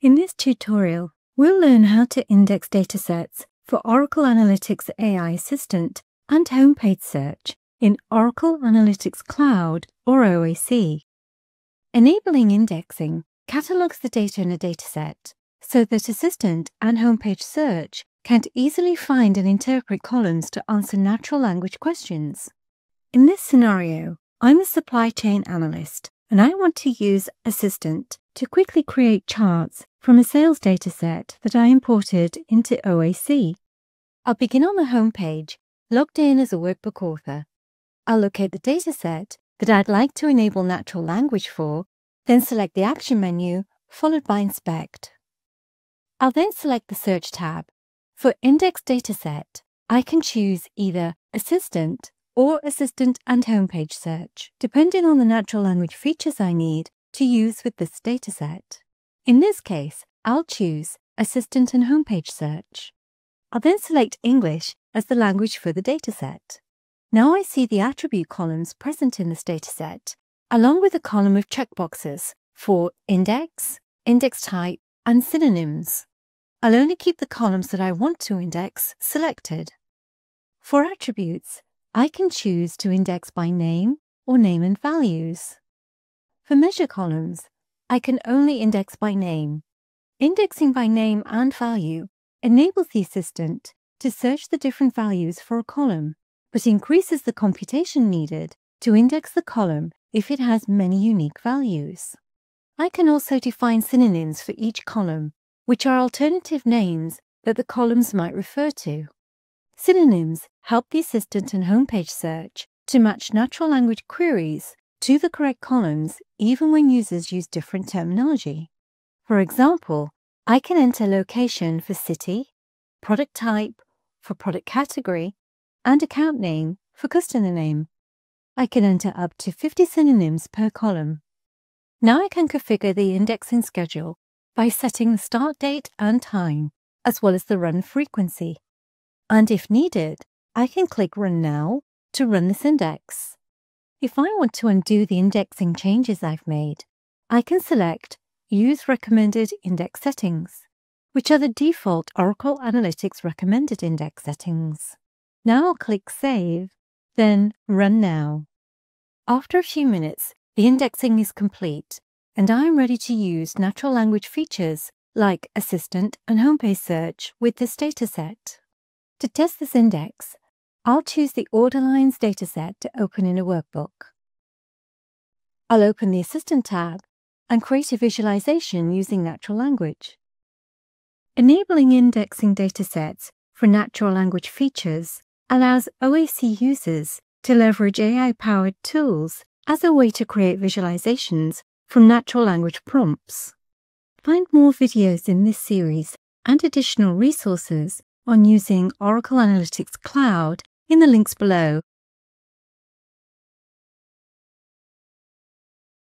In this tutorial, we'll learn how to index datasets for Oracle Analytics AI Assistant and homepage search in Oracle Analytics Cloud or OAC. Enabling indexing catalogs the data in a dataset so that Assistant and homepage search can easily find and interpret columns to answer natural language questions. In this scenario, I'm a supply chain analyst and I want to use Assistant to quickly create charts from a sales dataset that I imported into OAC. I'll begin on the home page, logged in as a workbook author. I'll locate the dataset that I'd like to enable natural language for, then select the Action menu, followed by Inspect. I'll then select the Search tab. For Index Dataset, I can choose either Assistant or Assistant and Homepage Search, depending on the natural language features I need to use with this dataset. In this case, I'll choose Assistant and Homepage Search. I'll then select English as the language for the dataset. Now I see the attribute columns present in this dataset, along with a column of checkboxes for index, index type, and synonyms. I'll only keep the columns that I want to index selected. For attributes, I can choose to index by name or name and values. For measure columns, I can only index by name. Indexing by name and value enables the assistant to search the different values for a column, but increases the computation needed to index the column if it has many unique values. I can also define synonyms for each column, which are alternative names that the columns might refer to. Synonyms help the assistant and homepage search to match natural language queries to the correct columns even when users use different terminology. For example, I can enter location for city, product type for product category, and account name for customer name. I can enter up to 50 synonyms per column. Now I can configure the indexing schedule by setting the start date and time, as well as the run frequency and if needed, I can click Run Now to run this index. If I want to undo the indexing changes I've made, I can select Use Recommended Index Settings, which are the default Oracle Analytics recommended index settings. Now I'll click Save, then Run Now. After a few minutes, the indexing is complete, and I'm ready to use natural language features like Assistant and Homepage Search with this dataset. To test this index, I'll choose the Order Lines dataset to open in a workbook. I'll open the Assistant tab and create a visualization using natural language. Enabling indexing datasets for natural language features allows OAC users to leverage AI-powered tools as a way to create visualizations from natural language prompts. Find more videos in this series and additional resources on using Oracle Analytics Cloud in the links below